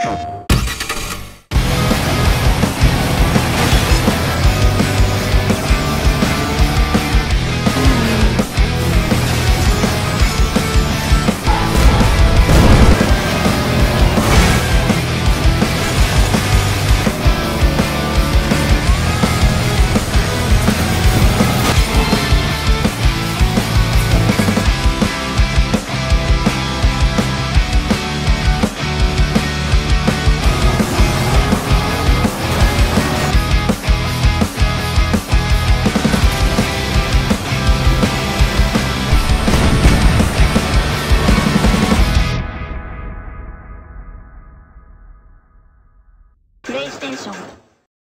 you ステーション。